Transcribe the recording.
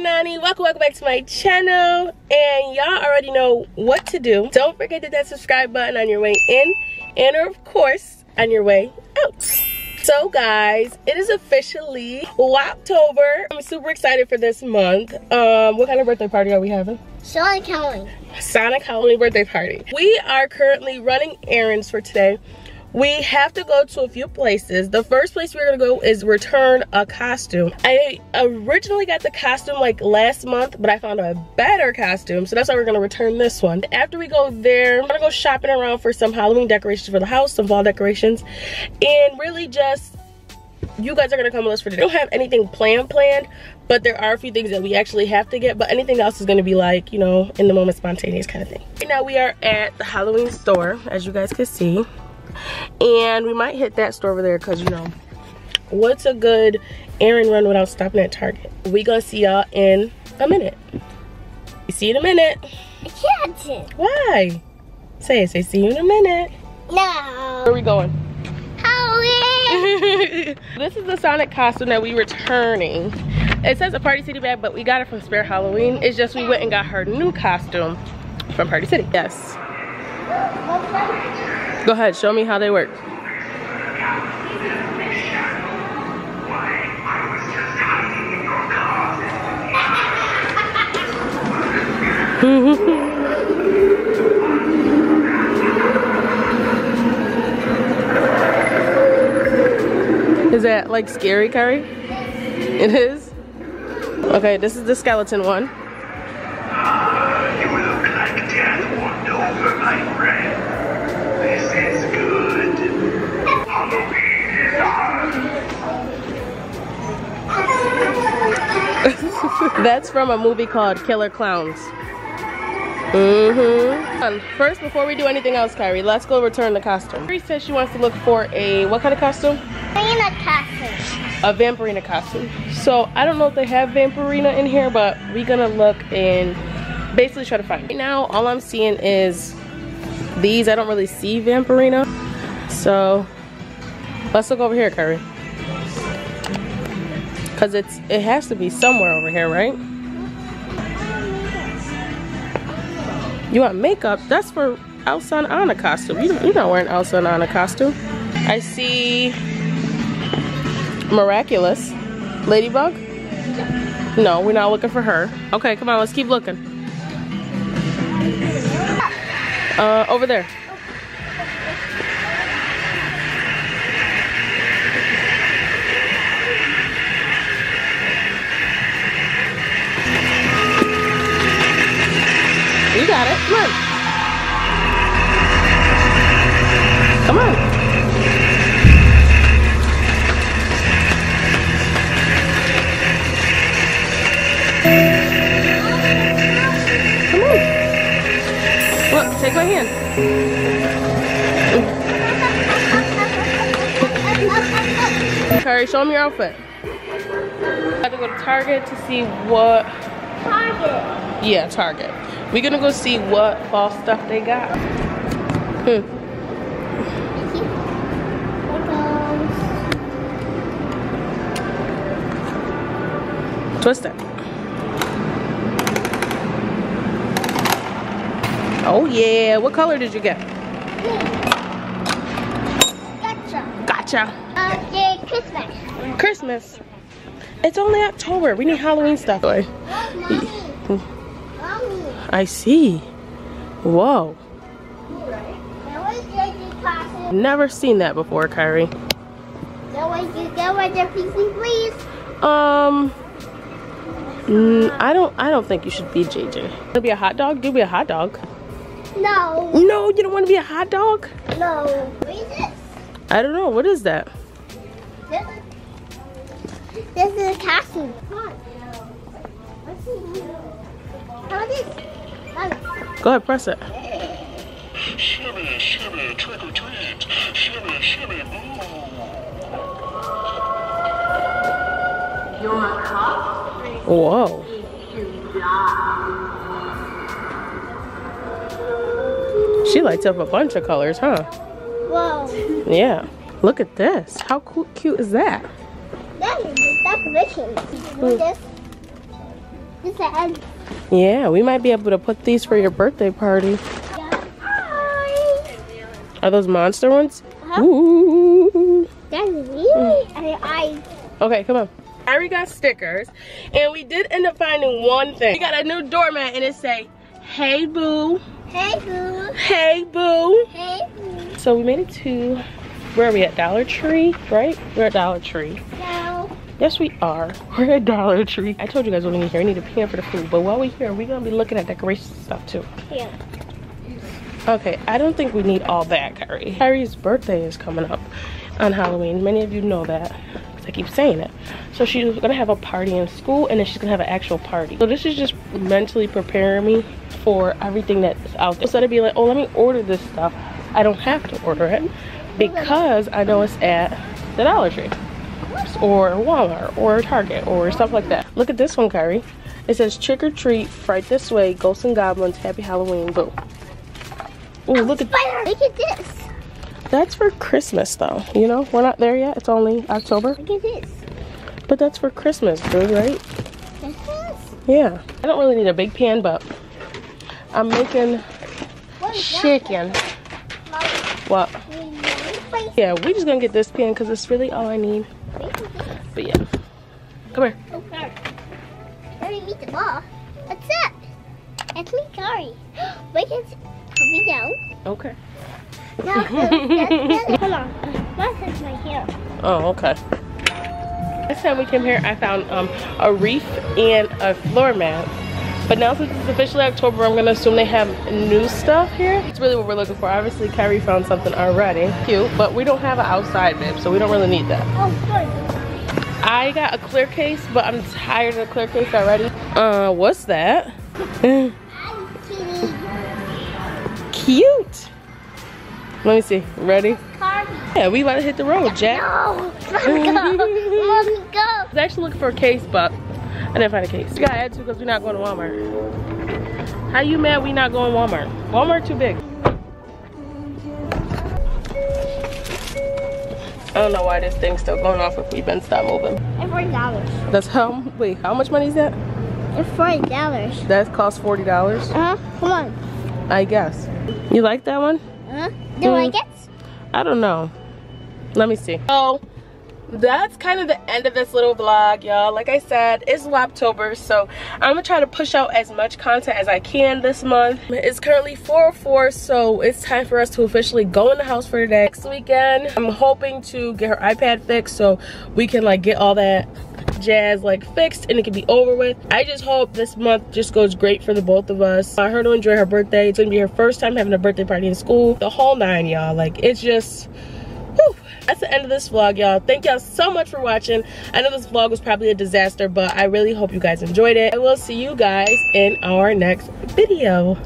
Nani. Welcome, welcome back to my channel. And y'all already know what to do. Don't forget to hit that subscribe button on your way in and of course on your way out. So guys, it is officially October. I'm super excited for this month. Um, what kind of birthday party are we having? Sonic Halloween. Sonic Halloween birthday party. We are currently running errands for today. We have to go to a few places. The first place we're gonna go is return a costume. I originally got the costume like last month, but I found a better costume, so that's why we're gonna return this one. After we go there, I'm gonna go shopping around for some Halloween decorations for the house, some fall decorations, and really just you guys are gonna come with us for today. We don't have anything planned planned, but there are a few things that we actually have to get, but anything else is gonna be like, you know, in the moment spontaneous kind of thing. Right now we are at the Halloween store, as you guys can see and we might hit that store over there because you know what's a good errand run without stopping at target? We gonna see y'all in a minute. See you in a minute. I can't. why? Say it say see you in a minute. No. where are we going? Halloween. this is the sonic costume that we returning. It says a party city bag but we got it from Spirit Halloween. It's just we went and got her new costume from party city. Yes go ahead show me how they work Is that like scary, Kyrie? It is? Okay, this is the skeleton one. That's from a movie called Killer Clowns. Mm-hmm. Um, First, before we do anything else, Kyrie, let's go return the costume. Kyrie says she wants to look for a, what kind of costume? Playing a castle. A Vampirina costume. So, I don't know if they have Vampirina in here, but we're gonna look and basically try to find it. Right now, all I'm seeing is these. I don't really see Vampirina. So, let's look over here, Kyrie. Cause it's, it has to be somewhere over here, right? You want makeup? That's for Elsa and Anna costume. You, you're not wearing Elsa and Anna costume. I see Miraculous. Ladybug? No, we're not looking for her. Okay, come on, let's keep looking. Uh, over there. Come on. Look, take my hand. Kyrie, show me your outfit. I have to go to Target to see what Target. yeah, Target. We're gonna go see what fall stuff they got. Hmm. Twist it. Oh yeah, what color did you get? Gotcha. Gotcha. Uh, yeah, Christmas. Christmas. It's only October. We need Halloween stuff. Mommy. Mommy. I see. Whoa. Now where's JJ costume? Never seen that before, Kyrie. Now where's go with please? Um, I don't. I don't think you should be JJ. Want to be a hot dog? Do be a hot dog. No. No, you don't want to be a hot dog. No. What is this? I don't know. What is that? This is, this is a costume. Come on. Let's see. How about this? Go ahead, press it. Shimmy, shimmy, trick or treat. Shimmy, shimmy, boo. Your cup Whoa. She lights up a bunch of colors, huh? Whoa. Yeah. Look at this. How cool, cute is that? That is decoration. This? This is the end. Yeah, we might be able to put these for your birthday party. Hi. Are those monster ones? Huh? Ooh. That's really. Mm. I, I. Okay, come on. I got stickers, and we did end up finding one thing. We got a new doormat, and it say, "Hey boo, Hey, boo. hey boo." Hey, boo. So we made it to where are we at? Dollar Tree, right? We're at Dollar Tree. No. Yes, we are. We're at Dollar Tree. I told you guys when we get here, we need a pan for the food. But while we're here, we're gonna be looking at decoration stuff too. Here. Okay, I don't think we need all that, Kyrie. Kyrie's birthday is coming up on Halloween. Many of you know that. I keep saying it. So she's gonna have a party in school and then she's gonna have an actual party. So this is just mentally preparing me for everything that's out there. Instead of being like, oh, let me order this stuff. I don't have to order it because I know it's at the Dollar Tree or Walmart or Target or stuff like that. Look at this one, Kyrie. It says trick or treat, right this way, ghosts and goblins, happy Halloween, boo. Oh, look at. Look at this. That's for Christmas though. You know, we're not there yet. It's only October, Look at this. but that's for Christmas, dude, right? Is. Yeah. I don't really need a big pan, but I'm making chicken. What? Yeah, we're just gonna get this pan because it's really all I need. But yeah, come here. Oh, sorry. Let me meet the ball. What's that? It's me, sorry. Wait, it's coming down. Okay. No, that's, that's, hold on. What is my hair? Oh, okay. This time we came here, I found um, a wreath and a floor mat. But now since it's officially October, I'm gonna assume they have new stuff here. It's really what we're looking for. Obviously, Kyrie found something already. Cute, but we don't have an outside bib, so we don't really need that. Oh, good. I got a clear case, but I'm tired of the clear case already. Uh, what's that? I'm kidding. Cute. Let me see. Ready? Cardi. Yeah, we let it hit the road, Jack. No. Mommy, go. Go. I was actually looking for a case, but I didn't find a case. We got to add to because we're not going to Walmart. How you mad we not going Walmart? Walmart too big. I don't know why this thing's still going off if we've been stop moving. It's forty dollars. That's how, wait, how much money is that? It's forty dollars. That costs $40, Uh huh. Come on. I guess. You like that one? Uh huh. Do I Mm. get? I don't know. Let me see. So that's kind of the end of this little vlog, y'all. Like I said, it's Woptober, so I'm gonna try to push out as much content as I can this month. It's currently 4:04, so it's time for us to officially go in the house for today. Next weekend, I'm hoping to get her iPad fixed so we can like get all that jazz like fixed and it can be over with. I just hope this month just goes great for the both of us. I her to enjoy her birthday. It's gonna be her first time having a birthday party in school. The whole nine, y'all. Like it's just whew. That's the end of this vlog, y'all. Thank y'all so much for watching. I know this vlog was probably a disaster, but I really hope you guys enjoyed it. I will see you guys in our next video.